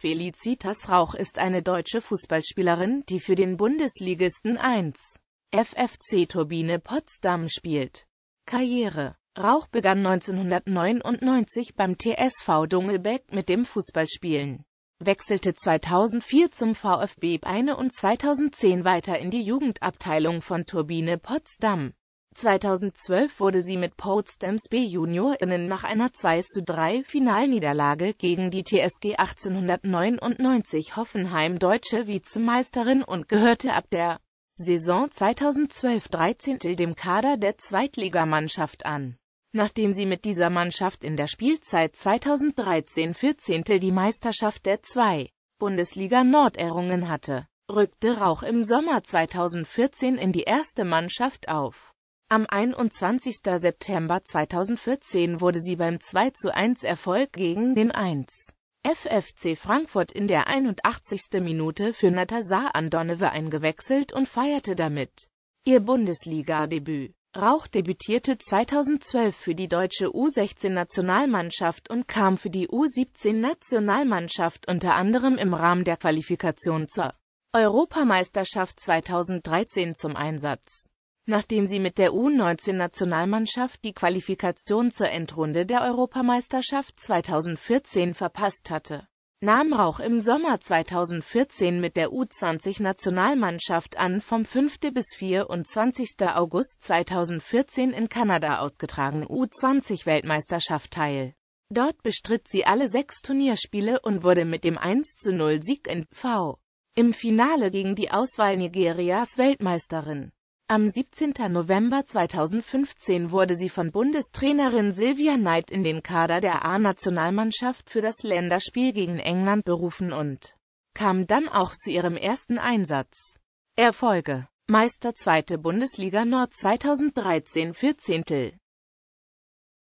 Felicitas Rauch ist eine deutsche Fußballspielerin, die für den Bundesligisten 1. FFC Turbine Potsdam spielt. Karriere Rauch begann 1999 beim TSV Dungelbeck mit dem Fußballspielen, wechselte 2004 zum VfB Beine und 2010 weiter in die Jugendabteilung von Turbine Potsdam. 2012 wurde sie mit Potsdams B-JuniorInnen nach einer 2:3 Finalniederlage gegen die TSG 1899 Hoffenheim deutsche Vizemeisterin und gehörte ab der Saison 2012-13 dem Kader der Zweitligamannschaft an. Nachdem sie mit dieser Mannschaft in der Spielzeit 2013-14 die Meisterschaft der 2. Bundesliga Nord errungen hatte, rückte Rauch im Sommer 2014 in die erste Mannschaft auf. Am 21. September 2014 wurde sie beim 2:1 Erfolg gegen den 1. FFC Frankfurt in der 81. Minute für Natasar Andoneve eingewechselt und feierte damit ihr Bundesliga-Debüt. Rauch debütierte 2012 für die deutsche U16-Nationalmannschaft und kam für die U17-Nationalmannschaft unter anderem im Rahmen der Qualifikation zur Europameisterschaft 2013 zum Einsatz. Nachdem sie mit der U19-Nationalmannschaft die Qualifikation zur Endrunde der Europameisterschaft 2014 verpasst hatte, nahm Rauch im Sommer 2014 mit der U20-Nationalmannschaft an vom 5. bis 24. August 2014 in Kanada ausgetragenen U20-Weltmeisterschaft teil. Dort bestritt sie alle sechs Turnierspiele und wurde mit dem 1:0-Sieg in V im Finale gegen die Auswahl Nigerias Weltmeisterin. Am 17. November 2015 wurde sie von Bundestrainerin Sylvia Knight in den Kader der A-Nationalmannschaft für das Länderspiel gegen England berufen und kam dann auch zu ihrem ersten Einsatz. Erfolge Meister 2. Bundesliga Nord 2013 14.